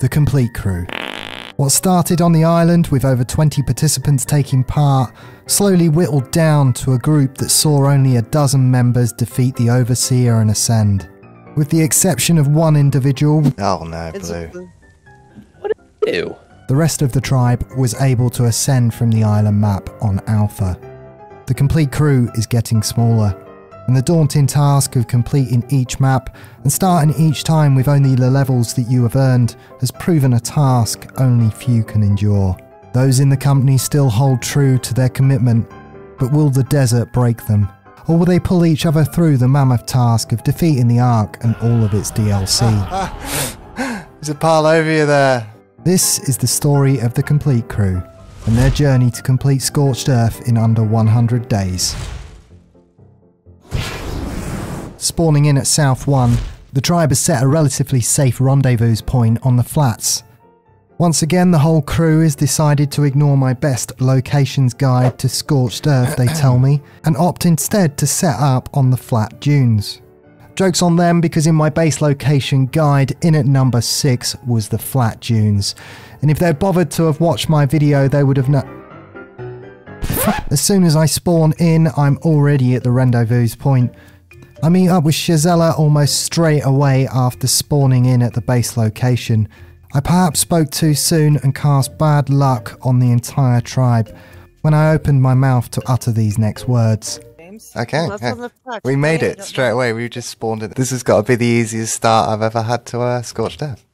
The complete crew. What started on the island with over 20 participants taking part slowly whittled down to a group that saw only a dozen members defeat the Overseer and ascend. With the exception of one individual, Oh no, It's blue. a blue. Ew. the rest of the tribe was able to ascend from the island map on Alpha. The complete crew is getting smaller, and the daunting task of completing each map and starting each time with only the levels that you have earned has proven a task only few can endure. Those in the company still hold true to their commitment, but will the desert break them? Or will they pull each other through the mammoth task of defeating the Ark and all of its DLC? There's a pile over you there. This is the story of the Complete Crew and their journey to complete Scorched Earth in under 100 days. Spawning in at South 1, the tribe has set a relatively safe rendezvous point on the flats. Once again, the whole crew has decided to ignore my best locations guide to Scorched Earth, they tell me, and opt instead to set up on the flat dunes. Joke's on them because in my base location guide, in at number 6 was the flat dunes. And if they'd bothered to have watched my video, they would have known. as soon as I spawn in, I'm already at the rendezvous point. I meet up with Shazella almost straight away after spawning in at the base location. I perhaps spoke too soon and cast bad luck on the entire tribe when I opened my mouth to utter these next words. James. Okay, yeah. on the flag. We made it straight away. We just spawned it. This has got to be the easiest start I've ever had to uh, Scorched Earth.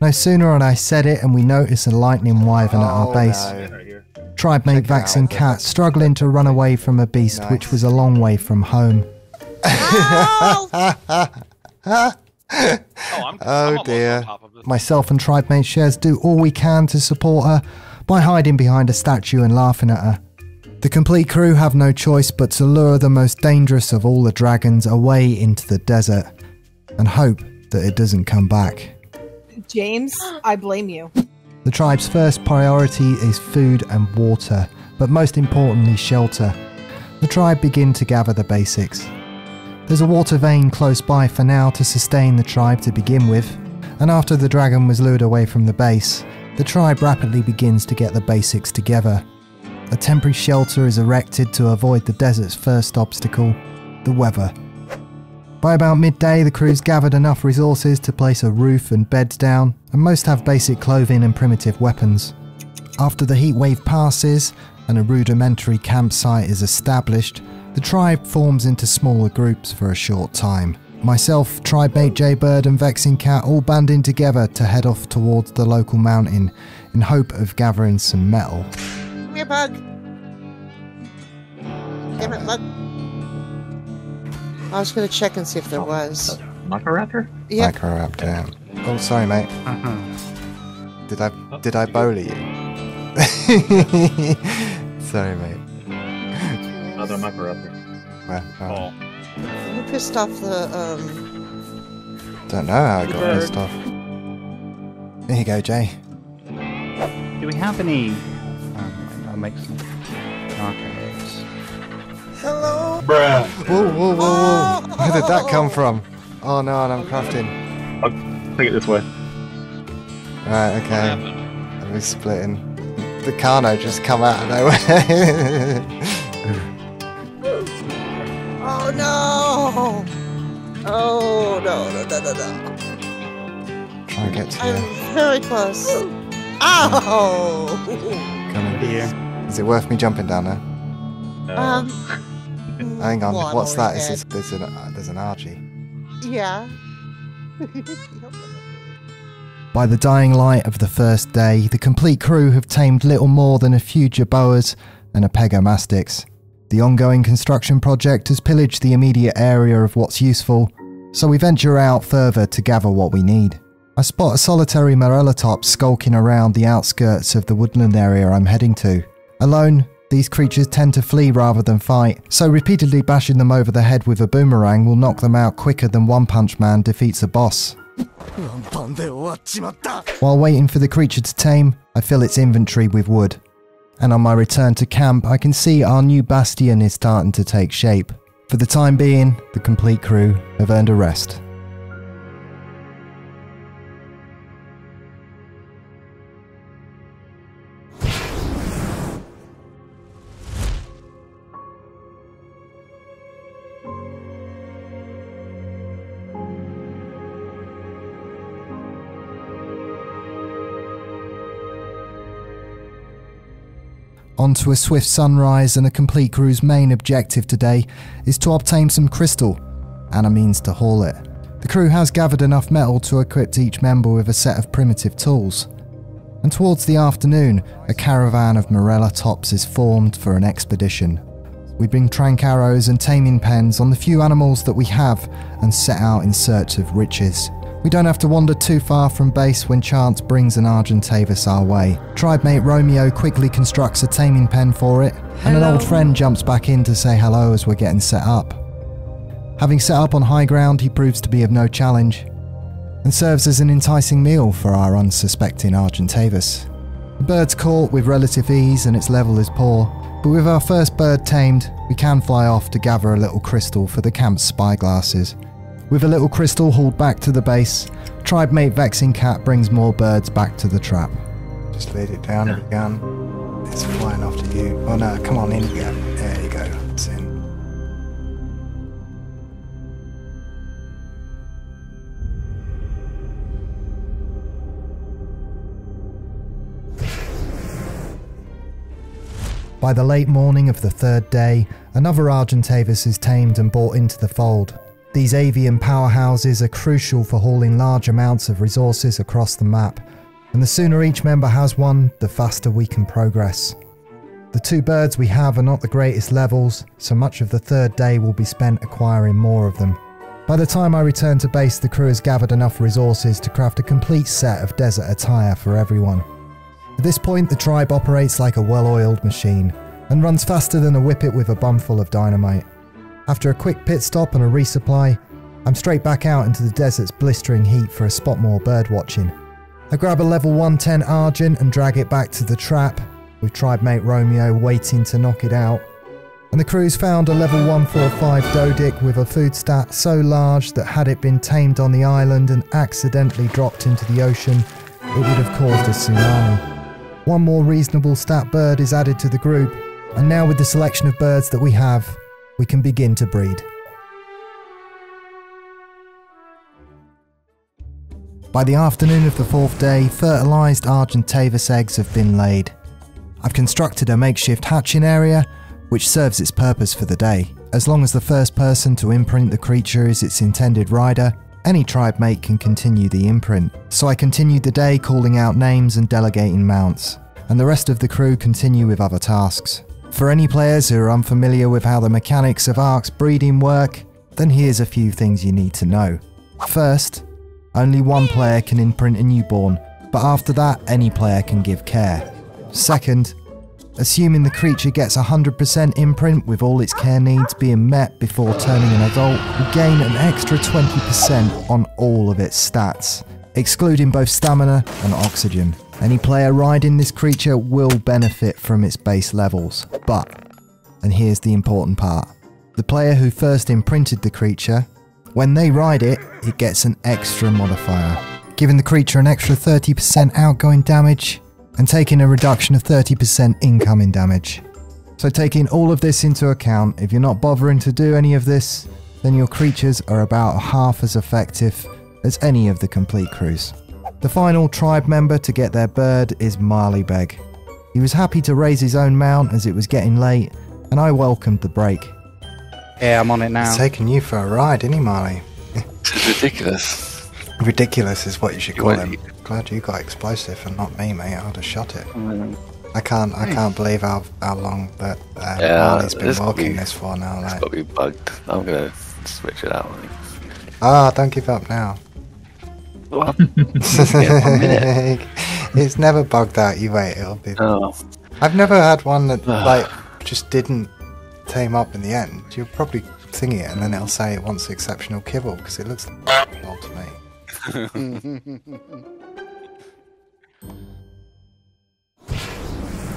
No sooner had I said it and we noticed a lightning wyvern at our Oh, base. no. Tribe mate Check. Vax and Cat struggling to run away from a beast Nice. which was a long way from home. Ow! Oh, I'm, Oh, I'm dear. on top of. Myself and Tribe mate Shares do all we can to support her by hiding behind a statue and laughing at her. The complete crew have no choice but to lure the most dangerous of all the dragons away into the desert and hope that it doesn't come back. James, I blame you. The tribe's first priority is food and water, but most importantly, shelter. The tribe begin to gather the basics. There's a water vein close by for now to sustain the tribe to begin with, and after the dragon was lured away from the base, the tribe rapidly begins to get the basics together. A temporary shelter is erected to avoid the desert's first obstacle, the weather. By about midday, the crew's gathered enough resources to place a roof and beds down, and most have basic clothing and primitive weapons. After the heat wave passes and a rudimentary campsite is established, the tribe forms into smaller groups for a short time. Myself, tribe mate Jaybird, and Vexing Cat all banding together to head off towards the local mountain in hope of gathering some metal. Come here, bug. Damn it, bug. I was gonna check and see if there was. Microraptor? Yeah. Microraptor. Oh, sorry, mate. Uh-huh. Did I did I bowler you? sorry, mate. Another Microraptor. Well, well, Oh, You pissed off the um. don't know how I got bird. pissed off. There you go, Jay. Do we have any... Um, I'll make some nachos. Hello. Bruh. Whoa, whoa, whoa, whoa! Where did that come from? Oh no, and I'm crafting. I'll take it this way. Right, okay. happened? Are we splitting? The Kano just come out of nowhere. Oh no. Oh no no no no no. Try and get to I'm very close. Ow. Coming. Here. Is it worth me jumping down there? Um. Hang on. well, What's that? already Is dead. this, there's an uh, there's an Archie. Yeah. By the dying light of the first day, the complete crew have tamed little more than a few jerboas and a Pegomastax. The ongoing construction project has pillaged the immediate area of what's useful, so we venture out further to gather what we need. I spot a solitary Morellatops skulking around the outskirts of the woodland area I'm heading to. Alone, these creatures tend to flee rather than fight, so repeatedly bashing them over the head with a boomerang will knock them out quicker than One Punch Man defeats a boss. While waiting for the creature to tame, I fill its inventory with wood. And on my return to camp, I can see our new bastion is starting to take shape. For the time being, the complete crew have earned a rest. On to a swift sunrise, and a complete crew's main objective today is to obtain some crystal and a means to haul it. The crew has gathered enough metal to equip each member with a set of primitive tools. And towards the afternoon, a caravan of Morellatops is formed for an expedition. We bring tranq arrows and taming pens on the few animals that we have and set out in search of riches. We don't have to wander too far from base when chance brings an Argentavis our way. Tribe mate Romeo quickly constructs a taming pen for it, and an old friend jumps back in to say hello as we're getting set up. Having set up on high ground, he proves to be of no challenge and serves as an enticing meal for our unsuspecting Argentavis. The bird's caught with relative ease and its level is poor, but with our first bird tamed, we can fly off to gather a little crystal for the camp's spyglasses. With a little crystal hauled back to the base, tribe mate Vexing Cat brings more birds back to the trap. Just laid it down you can. It's flying after you. Oh no, come on, in go. There you go. It's in. By the late morning of the third day, another Argentavis is tamed and brought into the fold. These avian powerhouses are crucial for hauling large amounts of resources across the map, and the sooner each member has one, the faster we can progress. The two birds we have are not the greatest levels, so much of the third day will be spent acquiring more of them. By the time I return to base, the crew has gathered enough resources to craft a complete set of desert attire for everyone. At this point, the tribe operates like a well oiled machine and runs faster than a whippet with a bumful of dynamite. After a quick pit stop and a resupply, I'm straight back out into the desert's blistering heat for a spot more bird watching. I grab a level 110 Argent and drag it back to the trap, with tribe mate Romeo waiting to knock it out. And the crew's found a level 145 Dodic with a food stat so large that had it been tamed on the island and accidentally dropped into the ocean, it would have caused a tsunami. One more reasonable stat bird is added to the group, and now with the selection of birds that we have, we can begin to breed. By the afternoon of the fourth day, fertilised Argentavis eggs have been laid. I've constructed a makeshift hatching area, which serves its purpose for the day. As long as the first person to imprint the creature is its intended rider, any tribe mate can continue the imprint. So I continued the day calling out names and delegating mounts, and the rest of the crew continue with other tasks. For any players who are unfamiliar with how the mechanics of ARK's breeding work, then here's a few things you need to know. First, only one player can imprint a newborn, but after that, any player can give care. Second, assuming the creature gets 100% imprint with all its care needs being met before turning an adult, will gain an extra 20% on all of its stats, excluding both stamina and oxygen. Any player riding this creature will benefit from its base levels, but, and here's the important part, the player who first imprinted the creature, when they ride it, it gets an extra modifier, giving the creature an extra 30% outgoing damage and taking a reduction of 30% incoming damage. So, taking all of this into account, if you're not bothering to do any of this, then your creatures are about half as effective as any of the complete crews. The final tribe member to get their bird is Marley Beg. He was happy to raise his own mount as it was getting late, and I welcomed the break. Yeah, I'm on it now. He's taking you for a ride, isn't he, Marley? This is ridiculous. Ridiculous is what you should call him. Glad you got explosive and not me, mate. I'd have shot it. Mm, I can't. I can't believe how how long that uh, Yeah, Marley's been this walking be- this for now. It's Like, got to be bugged. I'm gonna switch it out. I think. ah, don't give up now. What? yeah, one minute. it's never bugged out. You wait. It'll be. Oh, I've never had one that like just didn't tame up in the end. You'll probably sing it and then it'll say it wants exceptional kibble because it looks like old to me.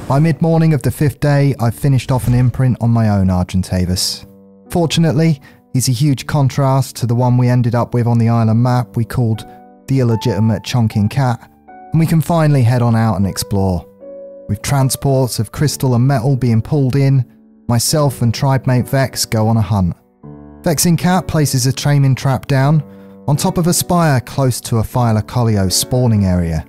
By mid morning of the fifth day, I've finished off an imprint on my own Argentavis. Fortunately, he's a huge contrast to the one we ended up with on the island map we called the illegitimate Chonking Cat, and we can finally head on out and explore. With transports of crystal and metal being pulled in, myself and tribe mate Vex go on a hunt. Vexing Cat places a training trap down on top of a spire close to a Thylacoleo spawning area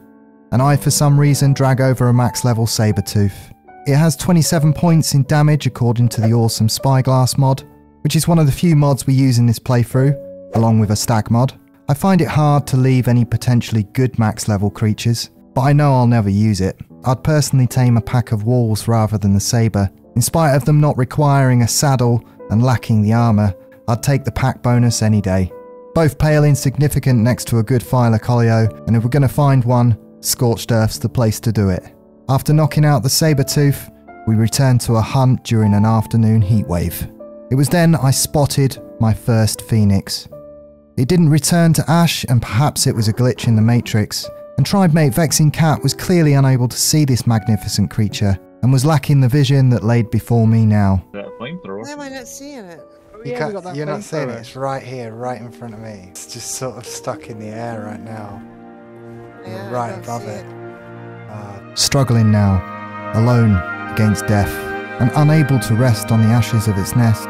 and I, for some reason, drag over a max level Sabertooth. It has 27 points in damage according to the awesome Spyglass mod, which is one of the few mods we use in this playthrough, along with a stag mod. I find it hard to leave any potentially good max level creatures, but I know I'll never use it. I'd personally tame a pack of wolves rather than the sabre. In spite of them not requiring a saddle and lacking the armour, I'd take the pack bonus any day. Both pale insignificant next to a good Colio, and if we're going to find one, Scorched Earth's the place to do it. After knocking out the saber tooth, we returned to a hunt during an afternoon heatwave. It was then I spotted my first phoenix. It didn't return to Ash, and perhaps it was a glitch in the Matrix, and tribe mate Vexing Cat was clearly unable to see this magnificent creature, and was lacking the vision that laid before me now. That flamethrower. Why am I not seeing it? you yeah, got that you're not seeing it. It's right here, right in front of me. It's just sort of stuck in the air right now. Yeah, right above see it. Uh, Struggling now, alone against death, and unable to rest on the ashes of its nest,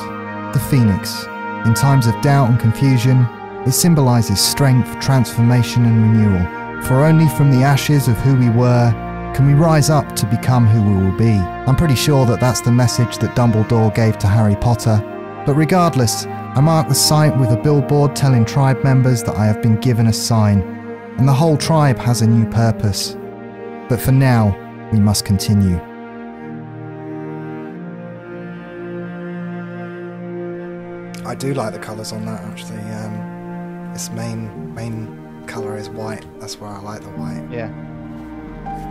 the phoenix. In times of doubt and confusion, it symbolizes strength, transformation, and renewal. For only from the ashes of who we were can we rise up to become who we will be. I'm pretty sure that that's the message that Dumbledore gave to Harry Potter. But regardless, I mark the site with a billboard telling tribe members that I have been given a sign, and the whole tribe has a new purpose. But for now, we must continue. I do like the colours on that actually. Um, its main main colour is white. That's why I like the white. Yeah.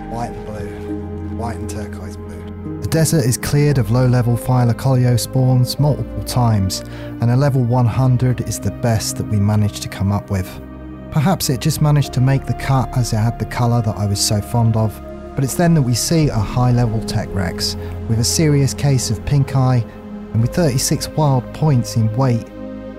White and blue. White and turquoise blue. The desert is cleared of low-level Thylacoleo spawns multiple times, and a level 100 is the best that we managed to come up with. Perhaps it just managed to make the cut as it had the colour that I was so fond of, but it's then that we see a high-level Tek Rex with a serious case of pink eye, and with 36 wild points in weight,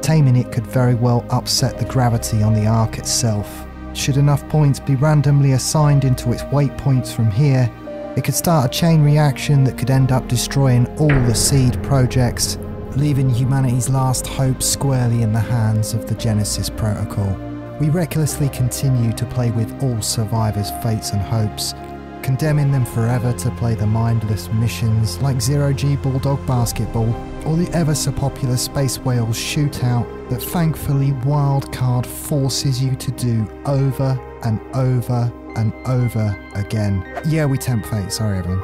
taming it could very well upset the gravity on the Ark itself. Should enough points be randomly assigned into its weight points from here, it could start a chain reaction that could end up destroying all the seed projects, leaving humanity's last hope squarely in the hands of the Genesis Protocol. We recklessly continue to play with all survivors' fates and hopes, condemning them forever to play the mindless missions like Zero G Bulldog Basketball or the ever so popular Space Whales Shootout that thankfully Wildcard forces you to do over and over and over again. Yeah, we tempt fate, sorry everyone.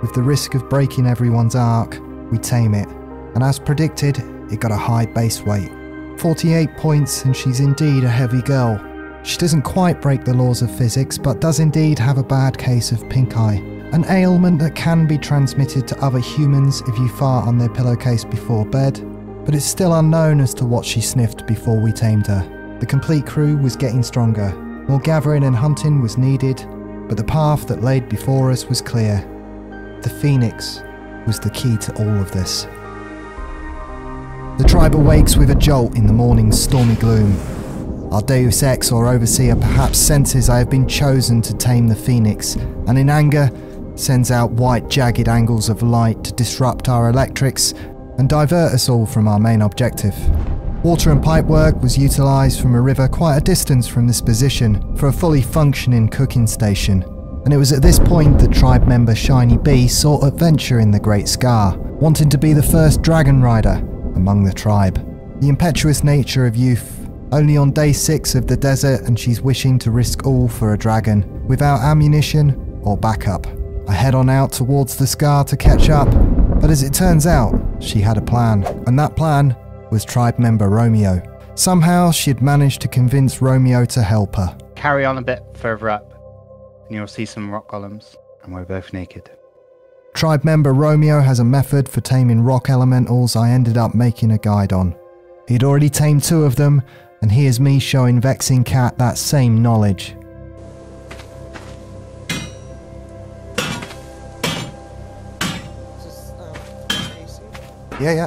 With the risk of breaking everyone's Ark, we tame it, and as predicted, it got a high base weight. 48 points, and she's indeed a heavy girl. She doesn't quite break the laws of physics, but does indeed have a bad case of pink eye, an ailment that can be transmitted to other humans if you fart on their pillowcase before bed, but it's still unknown as to what she sniffed before we tamed her. The complete crew was getting stronger. More gathering and hunting was needed, but the path that laid before us was clear. The Phoenix was the key to all of this. The tribe awakes with a jolt in the morning's stormy gloom. Our Deus Ex or Overseer perhaps senses I have been chosen to tame the Phoenix, and in anger, sends out white, jagged angles of light to disrupt our electrics and divert us all from our main objective. Water and pipework was utilised from a river quite a distance from this position for a fully functioning cooking station, and it was at this point that tribe member Shiny Bee sought adventure in the Great Scar, wanting to be the first dragon rider among the tribe. The impetuous nature of youth, only on day six of the desert, and she's wishing to risk all for a dragon, without ammunition or backup. I head on out towards the Scar to catch up, but as it turns out, she had a plan, and that plan was tribe member Romeo. Somehow she had managed to convince Romeo to help her. Carry on a bit further up, and you'll see some rock columns, and we're both naked. Tribe member Romeo has a method for taming rock elementals I ended up making a guide on. He'd already tamed two of them, and here's me showing Vexing Cat that same knowledge. Yeah, yeah.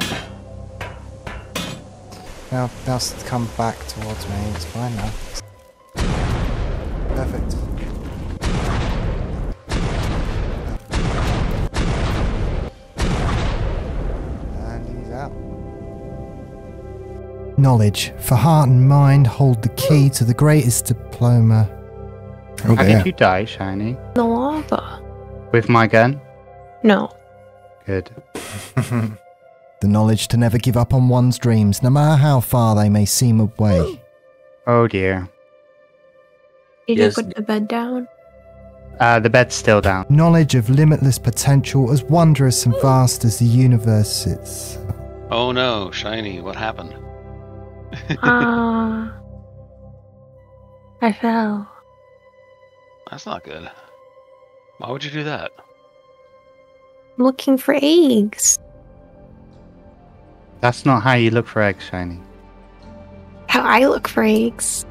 Now, now come back towards me. It's fine now. Perfect. And he's out. Knowledge, for heart and mind, hold the key to the greatest diploma. Oh How did you die, Shiny? The lava. With my gun? No. Good. The knowledge to never give up on one's dreams, no matter how far they may seem away. Oh dear. Did Yes. you put the bed down? Uh, the bed's still down. Knowledge of limitless potential, as wondrous and vast as the universe is. Oh no, shiny. What happened? Ah. I fell. That's not good. Why would you do that? I'm looking for eggs. That's not how you look for eggs, Shiny. How I look for eggs.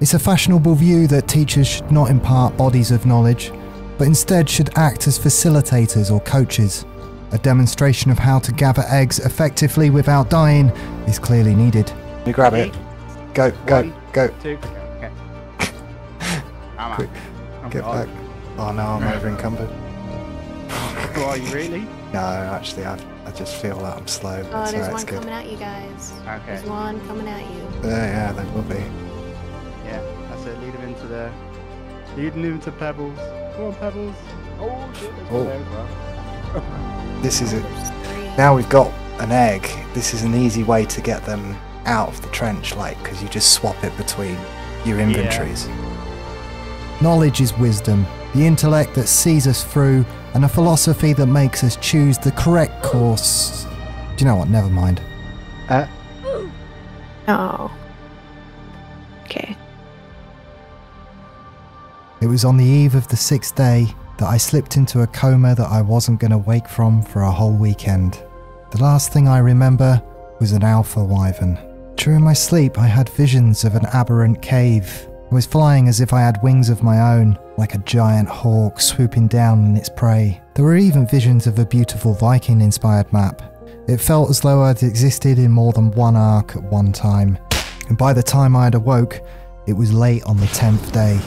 It's a fashionable view that teachers should not impart bodies of knowledge, but instead should act as facilitators or coaches. A demonstration of how to gather eggs effectively without dying is clearly needed. You grab it. Go, go, One. go. Two. Okay. Come Quick, oh on. Get back. Oh no, I'm over encumbered. Oh, are you really? No, actually, I, I just feel that I'm slow. Oh, so there's it's one coming at you guys. Okay. There's one coming at you. Yeah, yeah, they will be. Yeah, that's it. Lead him into there. Lead him into Pebbles. Come on, Pebbles. Oh, shit. There's Oh. one well. This is it. Now we've got an egg. This is an easy way to get them out of the trench, like, because you just swap it between your inventories. Knowledge is wisdom, the intellect that sees us through, and a philosophy that makes us choose the correct course. Do you know what? Never mind. Uh, Oh. Okay. It was on the eve of the sixth day that I slipped into a coma that I wasn't going to wake from for a whole weekend. The last thing I remember was an alpha wyvern. During my sleep, I had visions of an aberrant cave. I was flying as if I had wings of my own, like a giant hawk swooping down on its prey. There were even visions of a beautiful Viking inspired map. It felt as though I'd existed in more than one Ark at one time. And by the time I had awoke, it was late on the tenth day.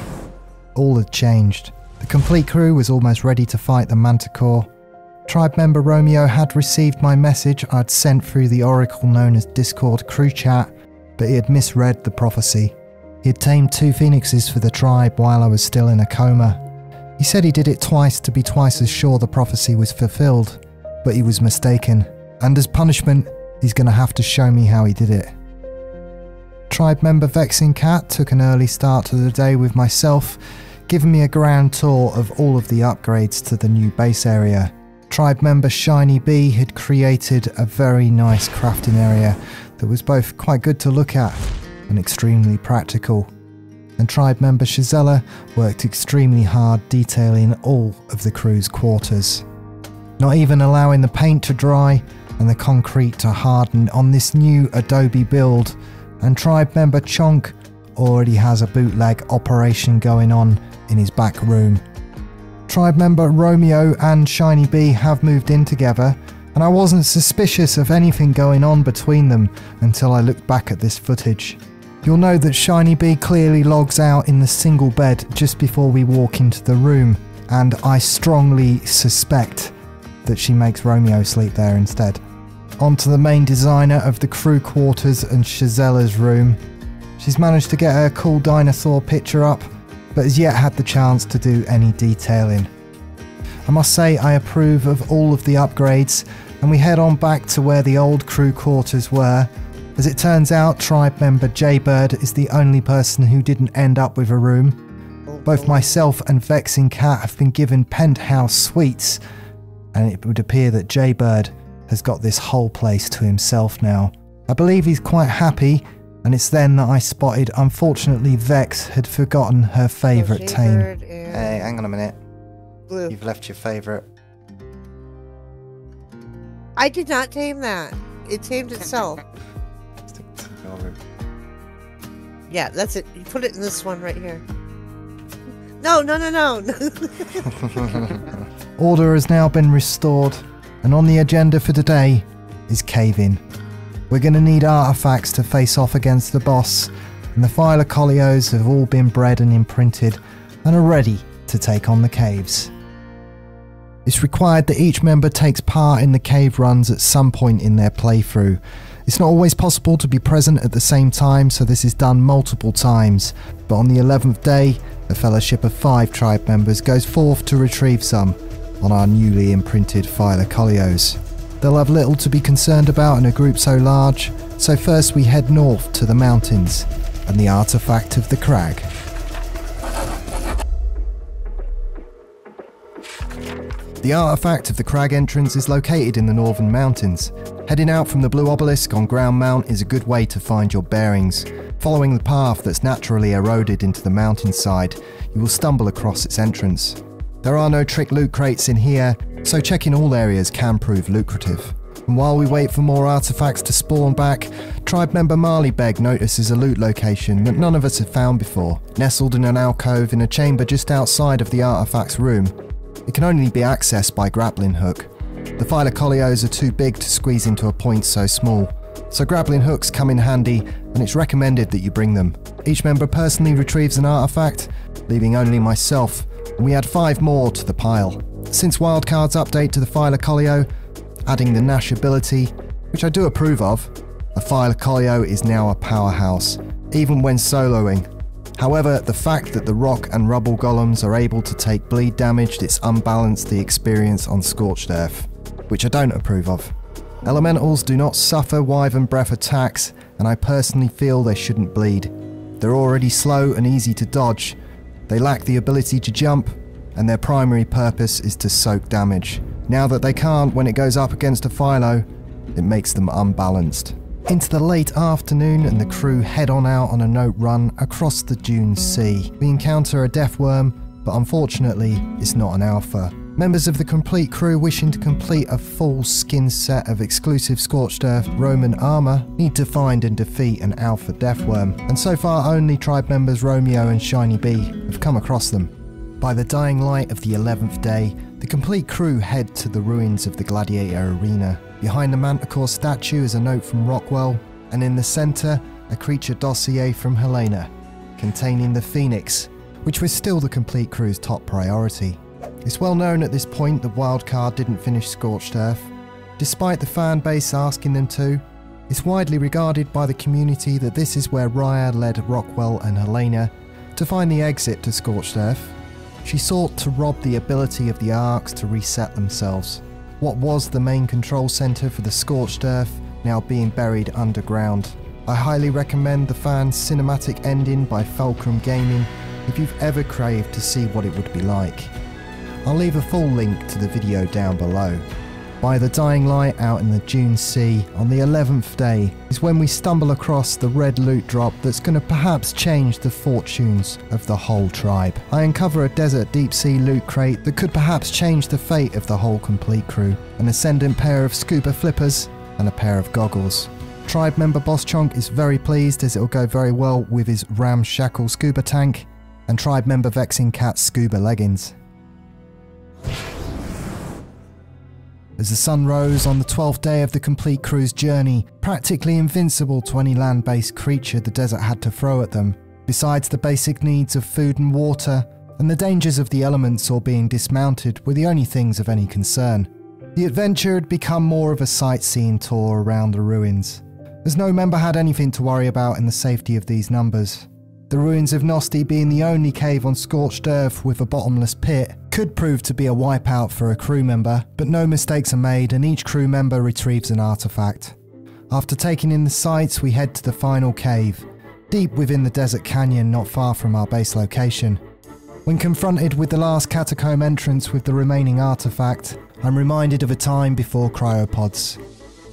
All had changed. The complete crew was almost ready to fight the Manticore. Tribe member Romeo had received my message I'd sent through the oracle known as Discord crew chat, but he had misread the prophecy. He had tamed two phoenixes for the tribe while I was still in a coma. He said he did it twice to be twice as sure the prophecy was fulfilled, but he was mistaken, and as punishment, he's going to have to show me how he did it. Tribe member Vexing Cat took an early start to the day with myself, giving me a grand tour of all of the upgrades to the new base area. Tribe member Shiny Bee had created a very nice crafting area that was both quite good to look at and extremely practical. And tribe member Shazella worked extremely hard detailing all of the crew's quarters. Not even allowing the paint to dry and the concrete to harden on this new Adobe build, and tribe member Chonk already has a bootleg operation going on in his back room. Tribe member Romeo and Shiny Bee have moved in together, and I wasn't suspicious of anything going on between them until I looked back at this footage. You'll know that Shiny Bee clearly logs out in the single bed just before we walk into the room, and I strongly suspect that she makes Romeo sleep there instead. On to the main designer of the crew quarters and Shazella's room. She's managed to get her cool dinosaur picture up, but has yet had the chance to do any detailing. I must say I approve of all of the upgrades, and we head on back to where the old crew quarters were. As it turns out, tribe member Jaybird is the only person who didn't end up with a room. Both myself and Vexing Cat have been given penthouse suites, and it would appear that Jaybird has got this whole place to himself now. I believe he's quite happy, and it's then that I spotted, unfortunately, Vex had forgotten her favourite tame. Hey, hang on a minute. Blue. You've left your favourite. I did not tame that. It tamed itself. Stick over. Yeah, that's it. You put it in this one right here. No, no, no, no. Order has now been restored, and on the agenda for today is caving. We're going to need artifacts to face off against the boss, and the Thylacoleos have all been bred and imprinted and are ready to take on the caves. It's required that each member takes part in the cave runs at some point in their playthrough. It's not always possible to be present at the same time, so this is done multiple times. But on the 11th day, a fellowship of five tribe members goes forth to retrieve some, on our newly imprinted Thylacoleos. They'll have little to be concerned about in a group so large, so first we head north to the mountains and the artifact of the crag. The artifact of the crag entrance is located in the northern mountains. Heading out from the Blue Obelisk on Ground Mount is a good way to find your bearings. Following the path that's naturally eroded into the mountainside, you will stumble across its entrance. There are no trick loot crates in here, so checking all areas can prove lucrative. And while we wait for more artifacts to spawn back, tribe member Marley Beg notices a loot location that none of us have found before, nestled in an alcove in a chamber just outside of the artifact's room. It can only be accessed by grappling hook. The Thylacoleos are too big to squeeze into a point so small, so grappling hooks come in handy and it's recommended that you bring them. Each member personally retrieves an artifact, leaving only myself, and we add five more to the pile. Since Wildcard's update to the Thylacoleo, adding the Nash ability, which I do approve of, the Thylacoleo is now a powerhouse, even when soloing. However, the fact that the rock and rubble golems are able to take bleed damage, it's unbalanced the experience on Scorched Earth, which I don't approve of. Elementals do not suffer Wyvern Breath attacks, and I personally feel they shouldn't bleed. They're already slow and easy to dodge, they lack the ability to jump, and their primary purpose is to soak damage. Now that they can't when it goes up against a Philo, it makes them unbalanced. Into the late afternoon, and the crew head on out on a note run across the Dune Sea. We encounter a death worm, but unfortunately, it's not an alpha. Members of the complete crew wishing to complete a full skin set of exclusive Scorched Earth Roman armour need to find and defeat an alpha deathworm, and so far only tribe members Romeo and Shiny Bee have come across them. By the dying light of the 11th day, the complete crew head to the ruins of the Gladiator Arena. Behind the Manticore statue is a note from Rockwell, and in the centre, a creature dossier from Helena, containing the Phoenix, which was still the complete crew's top priority. It's well known at this point that Wildcard didn't finish Scorched Earth. Despite the fan base asking them to, it's widely regarded by the community that this is where Raia led Rockwell and Helena to find the exit to Scorched Earth. She sought to rob the ability of the Arks to reset themselves. What was the main control centre for the Scorched Earth now being buried underground. I highly recommend the fan's cinematic ending by Fulcrum Gaming if you've ever craved to see what it would be like. I'll leave a full link to the video down below. By the dying light out in the Dune Sea on the 11th day is when we stumble across the red loot drop that's going to perhaps change the fortunes of the whole tribe. I uncover a desert deep sea loot crate that could perhaps change the fate of the whole complete crew. An ascendant pair of scuba flippers and a pair of goggles. Tribe member Boss Chonk is very pleased as it'll go very well with his ramshackle scuba tank and tribe member Vexing Cat's scuba leggings. As the sun rose on the 12th day of the complete crew's journey, practically invincible to any land based creature the desert had to throw at them, besides the basic needs of food and water, and the dangers of the elements or being dismounted were the only things of any concern. The adventure had become more of a sightseeing tour around the ruins, as no member had anything to worry about in the safety of these numbers. The ruins of Nosti being the only cave on scorched earth with a bottomless pit could prove to be a wipeout for a crew member, but no mistakes are made and each crew member retrieves an artifact. After taking in the sights, we head to the final cave, deep within the desert canyon not far from our base location. When confronted with the last catacomb entrance with the remaining artifact, I'm reminded of a time before cryopods.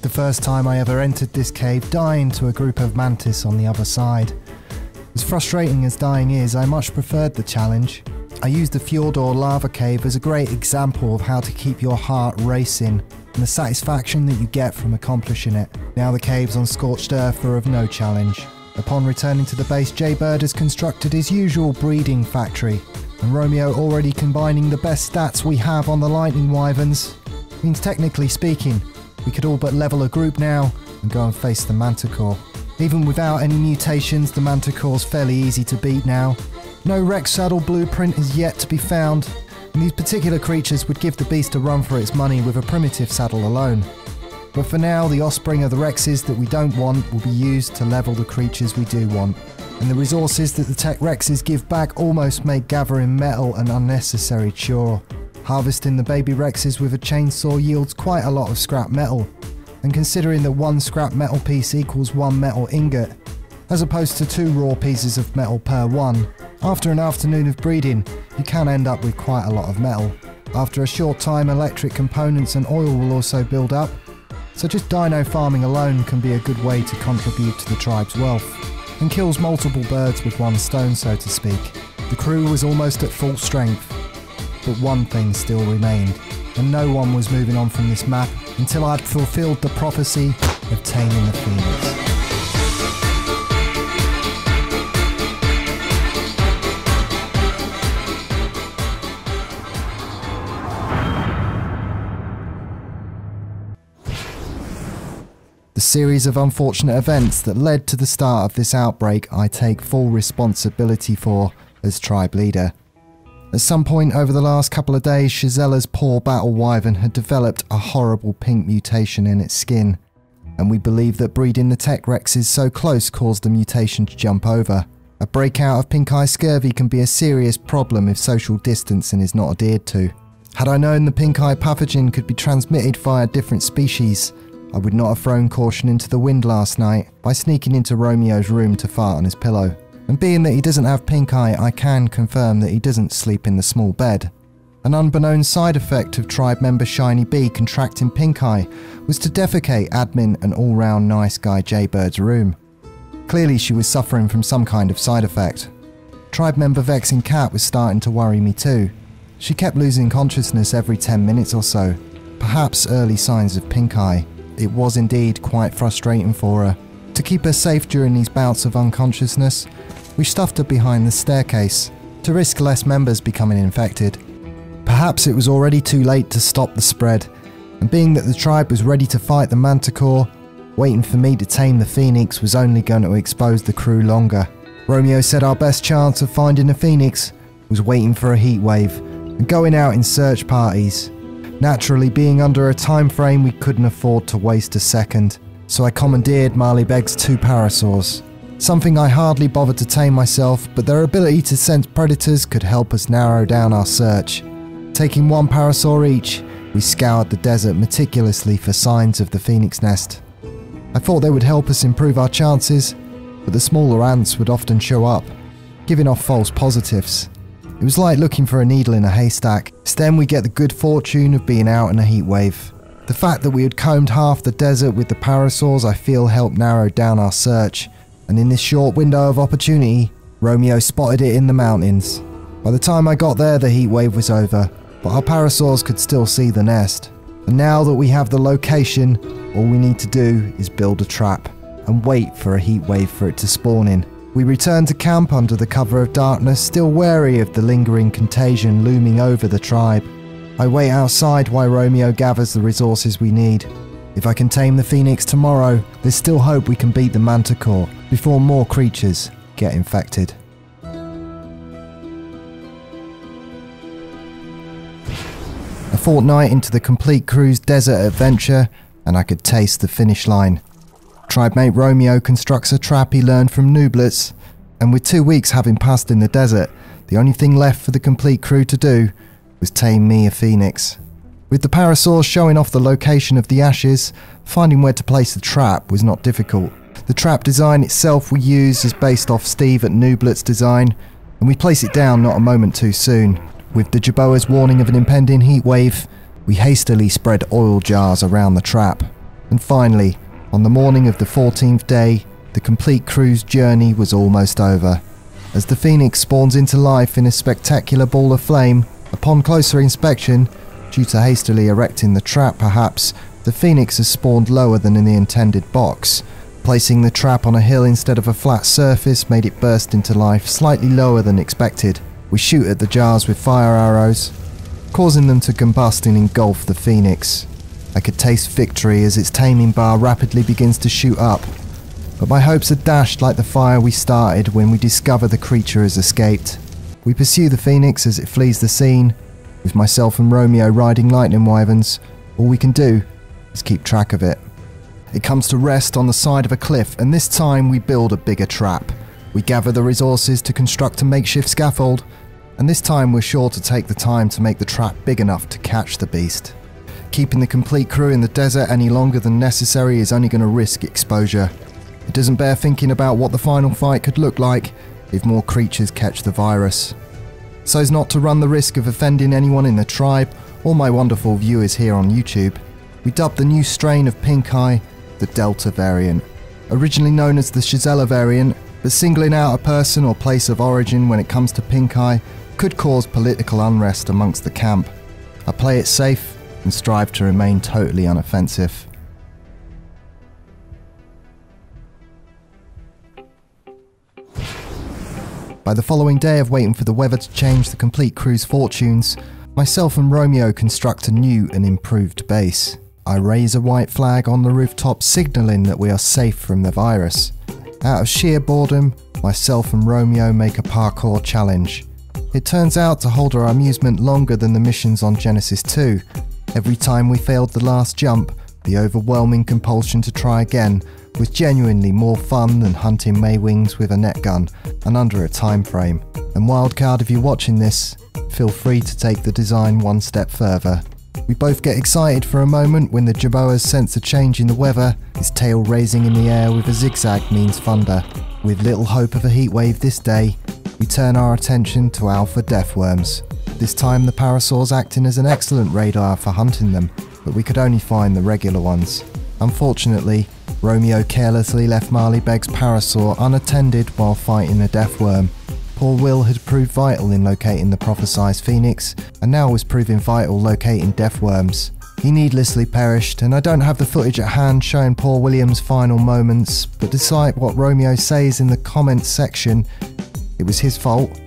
The first time I ever entered this cave dying to a group of mantis on the other side. As frustrating as dying is, I much preferred the challenge. I used the Fjordur lava cave as a great example of how to keep your heart racing and the satisfaction that you get from accomplishing it. Now the caves on Scorched Earth are of no challenge. Upon returning to the base, Jaybird has constructed his usual breeding factory, and Romeo already combining the best stats we have on the Lightning Wyverns means technically speaking, we could all but level a group now and go and face the Manticore. Even without any mutations, the Manticore's fairly easy to beat now. No Rex saddle blueprint is yet to be found, and these particular creatures would give the beast a run for its money with a primitive saddle alone. But for now, the offspring of the Rexes that we don't want will be used to level the creatures we do want. And the resources that the Tek Rexes give back almost make gathering metal an unnecessary chore. Harvesting the baby Rexes with a chainsaw yields quite a lot of scrap metal, and considering that one scrap metal piece equals one metal ingot, as opposed to two raw pieces of metal per one, after an afternoon of breeding, you can end up with quite a lot of metal. After a short time, electric components and oil will also build up, so just dino farming alone can be a good way to contribute to the tribe's wealth, and kills multiple birds with one stone, so to speak. The crew was almost at full strength, but one thing still remained, and no one was moving on from this map until I'd fulfilled the prophecy of taming the phoenix. The series of unfortunate events that led to the start of this outbreak I take full responsibility for as tribe leader. At some point over the last couple of days, Shazella's poor battle wyvern had developed a horrible pink mutation in its skin, and we believe that breeding the Tek rexes so close caused the mutation to jump over. A breakout of pink eye scurvy can be a serious problem if social distancing is not adhered to. Had I known the pink eye pathogen could be transmitted via different species, I would not have thrown caution into the wind last night by sneaking into Romeo's room to fart on his pillow. And being that he doesn't have pink eye, I can confirm that he doesn't sleep in the small bed. An unbeknown side effect of tribe member Shiny Bee contracting pink eye was to defecate admin and all round nice guy Jaybird's room. Clearly, she was suffering from some kind of side effect. Tribe member Vexing Cat was starting to worry me too. She kept losing consciousness every 10 minutes or so, perhaps early signs of pink eye. It was indeed quite frustrating for her. To keep her safe during these bouts of unconsciousness, we stuffed her behind the staircase to risk less members becoming infected. Perhaps it was already too late to stop the spread, and being that the tribe was ready to fight the manticore, waiting for me to tame the phoenix was only going to expose the crew longer. Romeo said our best chance of finding the phoenix was waiting for a heat wave and going out in search parties. Naturally, being under a time frame we couldn't afford to waste a second, so I commandeered Marley Beg's two parasaurs. Something I hardly bothered to tame myself, but their ability to sense predators could help us narrow down our search. Taking one parasaur each, we scoured the desert meticulously for signs of the phoenix nest. I thought they would help us improve our chances, but the smaller ants would often show up, giving off false positives. It was like looking for a needle in a haystack. Then we get the good fortune of being out in a heat wave. The fact that we had combed half the desert with the parasaurs I feel helped narrow down our search, and in this short window of opportunity, Romeo spotted it in the mountains. By the time I got there, the heat wave was over, but our parasaurs could still see the nest. And now that we have the location, all we need to do is build a trap and wait for a heat wave for it to spawn in. We return to camp under the cover of darkness, still wary of the lingering contagion looming over the tribe. I wait outside while Romeo gathers the resources we need. If I can tame the phoenix tomorrow, there's still hope we can beat the manticore before more creatures get infected. A fortnight into the complete crew's desert adventure, and I could taste the finish line. Tribemate Romeo constructs a trap he learned from Nooblets, and with two weeks having passed in the desert, the only thing left for the complete crew to do was tame me a phoenix. With the parasaurs showing off the location of the ashes, finding where to place the trap was not difficult. The trap design itself we use is based off Steve at Nooblet's design, and we place it down not a moment too soon. With the Jerboa's warning of an impending heat wave, we hastily spread oil jars around the trap. And finally, on the morning of the 14th day, the complete crew's journey was almost over. As the Phoenix spawns into life in a spectacular ball of flame, upon closer inspection, due to hastily erecting the trap perhaps, the Phoenix has spawned lower than in the intended box. Placing the trap on a hill instead of a flat surface made it burst into life slightly lower than expected. We shoot at the jars with fire arrows, causing them to combust and engulf the Phoenix. I could taste victory as its taming bar rapidly begins to shoot up. But my hopes are dashed like the fire we started when we discover the creature has escaped. We pursue the phoenix as it flees the scene. With myself and Romeo riding lightning wyverns, all we can do is keep track of it. It comes to rest on the side of a cliff, and this time we build a bigger trap. We gather the resources to construct a makeshift scaffold, and this time we're sure to take the time to make the trap big enough to catch the beast. Keeping the complete crew in the desert any longer than necessary is only going to risk exposure. It doesn't bear thinking about what the final fight could look like if more creatures catch the virus. So as not to run the risk of offending anyone in the tribe or my wonderful viewers here on YouTube, we dubbed the new strain of pink eye the Delta variant. Originally known as the Shazella variant, but singling out a person or place of origin when it comes to pink eye could cause political unrest amongst the camp. I play it safe and strive to remain totally unoffensive. By the following day of waiting for the weather to change the complete crew's fortunes, myself and Romeo construct a new and improved base. I raise a white flag on the rooftop signalling that we are safe from the virus. Out of sheer boredom, myself and Romeo make a parkour challenge. It turns out to hold our amusement longer than the missions on Genesis 2. Every time we failed the last jump, the overwhelming compulsion to try again was genuinely more fun than hunting Maewings with a net gun and under a time frame. And Wildcard, if you're watching this, feel free to take the design one step further. We both get excited for a moment when the Jerboas sense a change in the weather, his tail raising in the air with a zigzag means thunder. With little hope of a heatwave this day, we turn our attention to alpha deathworms. This time the parasaurs acting as an excellent radar for hunting them, but we could only find the regular ones. Unfortunately, Romeo carelessly left Marley Beg's parasaur unattended while fighting a deathworm. Poor Will had proved vital in locating the prophesized phoenix, and now was proving vital locating deathworms. He needlessly perished, and I don't have the footage at hand showing poor William's final moments, but despite what Romeo says in the comments section, it was his fault.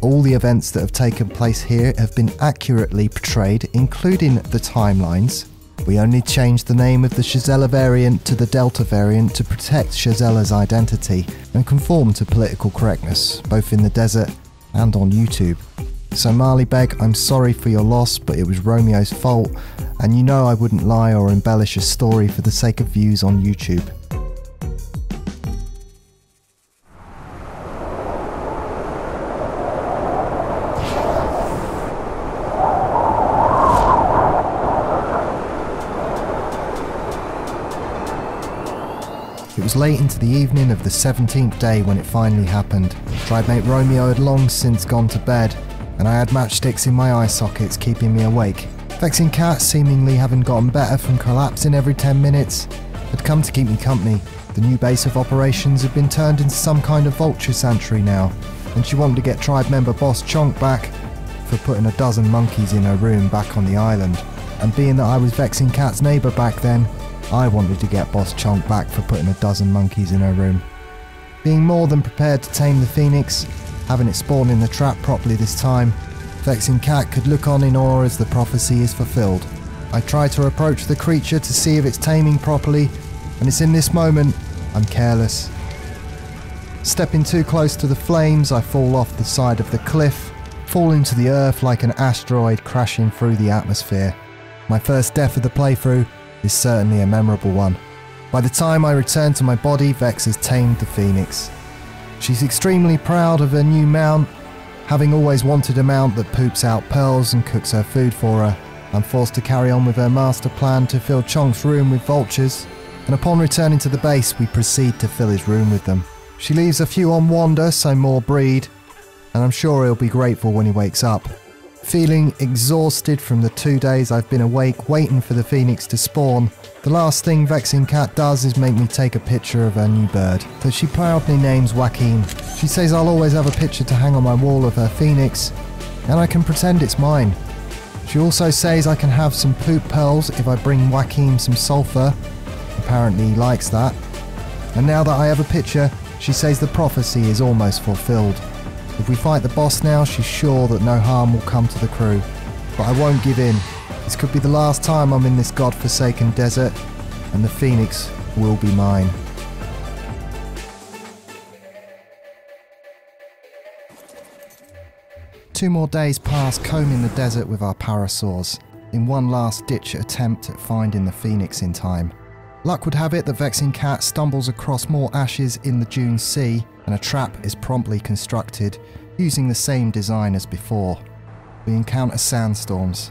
All the events that have taken place here have been accurately portrayed, including the timelines. We only changed the name of the Shazella variant to the Delta variant to protect Shazella's identity and conform to political correctness, both in the desert and on YouTube. So, Marley Beg, I'm sorry for your loss, but it was Romeo's fault, and you know I wouldn't lie or embellish a story for the sake of views on YouTube. It was late into the evening of the 17th day when it finally happened. Tribemate Romeo had long since gone to bed, and I had matchsticks in my eye sockets keeping me awake. Vexing Cat, seemingly having gotten better from collapsing every 10 minutes, had come to keep me company. The new base of operations had been turned into some kind of vulture sanctuary now, and she wanted to get tribe member boss Chonk back for putting a dozen monkeys in her room back on the island. And being that I was Vexing Cat's neighbour back then, I wanted to get Boss Chonk back for putting a dozen monkeys in her room. Being more than prepared to tame the phoenix, having it spawn in the trap properly this time, Vexing Cat could look on in awe as the prophecy is fulfilled. I try to approach the creature to see if it's taming properly, and it's in this moment I'm careless. Stepping too close to the flames, I fall off the side of the cliff, falling to the earth like an asteroid crashing through the atmosphere. My first death of the playthrough is certainly a memorable one. By the time I return to my body, Vex has tamed the phoenix. She's extremely proud of her new mount. Having always wanted a mount that poops out pearls and cooks her food for her, I'm forced to carry on with her master plan to fill Chonk's room with vultures, and upon returning to the base, we proceed to fill his room with them. She leaves a few on wander, so more breed, and I'm sure he'll be grateful when he wakes up. Feeling exhausted from the two days I've been awake waiting for the phoenix to spawn, the last thing Vexing Cat does is make me take a picture of her new bird that she proudly names Joaquin. She says I'll always have a picture to hang on my wall of her phoenix, and I can pretend it's mine. She also says I can have some poop pearls if I bring Joaquin some sulfur. Apparently he likes that. And now that I have a picture, she says the prophecy is almost fulfilled. If we fight the boss now, she's sure that no harm will come to the crew. But I won't give in. This could be the last time I'm in this god-forsaken desert, and the phoenix will be mine. Two more days pass combing the desert with our parasaurs, in one last ditch attempt at finding the phoenix in time. Luck would have it that Vexing Cat stumbles across more ashes in the Dune Sea, and a trap is promptly constructed, using the same design as before. We encounter sandstorms,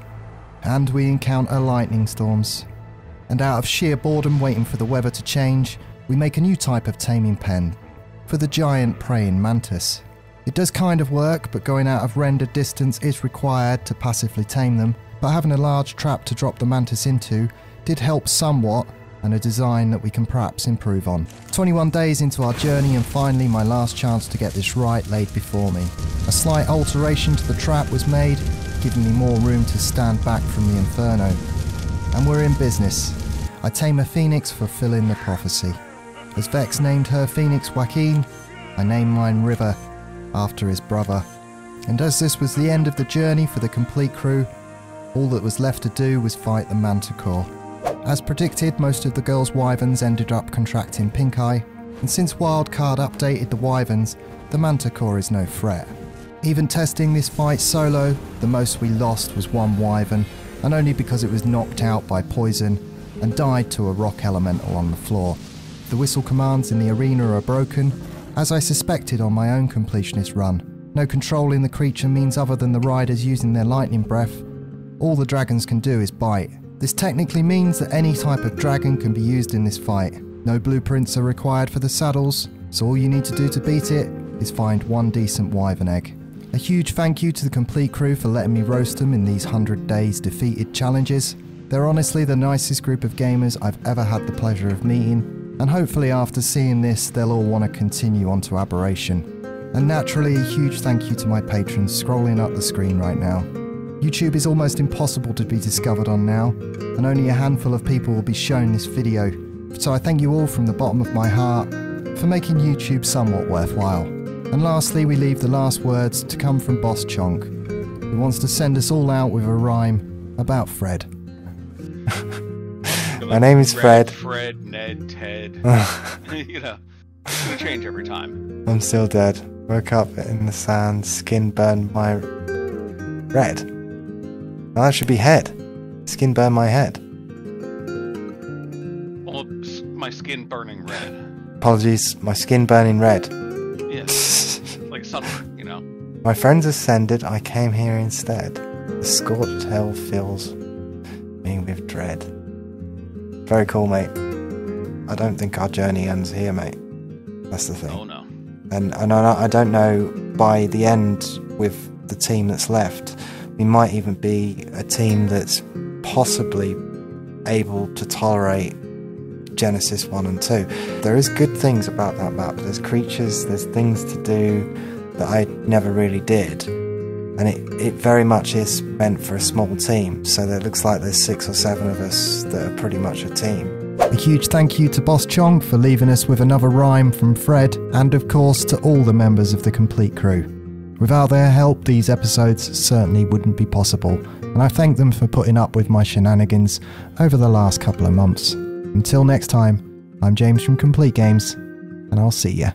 and we encounter lightning storms. And out of sheer boredom waiting for the weather to change, we make a new type of taming pen for the giant praying mantis. It does kind of work, but going out of render distance is required to passively tame them, but having a large trap to drop the mantis into did help somewhat and a design that we can perhaps improve on. 21 days into our journey and finally my last chance to get this right laid before me. A slight alteration to the trap was made, giving me more room to stand back from the inferno. And we're in business. I tame a phoenix for fulfilling the prophecy. As Vex named her phoenix Joaquin, I named mine River after his brother. And as this was the end of the journey for the complete crew, all that was left to do was fight the Manticore. As predicted, most of the girls' wyverns ended up contracting pink eye, and since Wildcard updated the wyverns, the Manticore is no threat. Even testing this fight solo, the most we lost was one wyvern, and only because it was knocked out by poison and died to a rock elemental on the floor. The whistle commands in the arena are broken, as I suspected on my own completionist run. No controlling the creature means other than the riders using their lightning breath. All the dragons can do is bite. This technically means that any type of dragon can be used in this fight. No blueprints are required for the saddles, so all you need to do to beat it is find one decent wyvern egg. A huge thank you to the complete crew for letting me roast them in these 100 days defeated challenges. They're honestly the nicest group of gamers I've ever had the pleasure of meeting, and hopefully after seeing this, they'll all want to continue on to Aberration. And naturally, a huge thank you to my patrons scrolling up the screen right now. YouTube is almost impossible to be discovered on now, and only a handful of people will be shown this video. So I thank you all from the bottom of my heart for making YouTube somewhat worthwhile. And lastly, we leave the last words to come from Boss Chonk, who wants to send us all out with a rhyme about Fred. My name is Red, Fred. Fred, Ned, Ted. you know, it's gonna change every time. I'm still dead. Woke up in the sand, skin burned my red. Now that should be head. Skin burn my head. Well, my skin burning red. Apologies, my skin burning red. Yes, like sunburn. You know. My friends ascended, I came here instead. The scorched hell fills me with dread. Very cool, mate. I don't think our journey ends here, mate. That's the thing. Oh no. And, and I, I don't know, by the end, with the team that's left, we might even be a team that's possibly able to tolerate Genesis 1 and 2. There is good things about that map. There's creatures, there's things to do that I never really did. And it, it very much is meant for a small team. So it looks like there's six or seven of us that are pretty much a team. A huge thank you to Boss Chonk for leaving us with another rhyme from Fred, and of course to all the members of the complete crew. Without their help, these episodes certainly wouldn't be possible, and I thank them for putting up with my shenanigans over the last couple of months. Until next time, I'm James from Complete Games, and I'll see ya.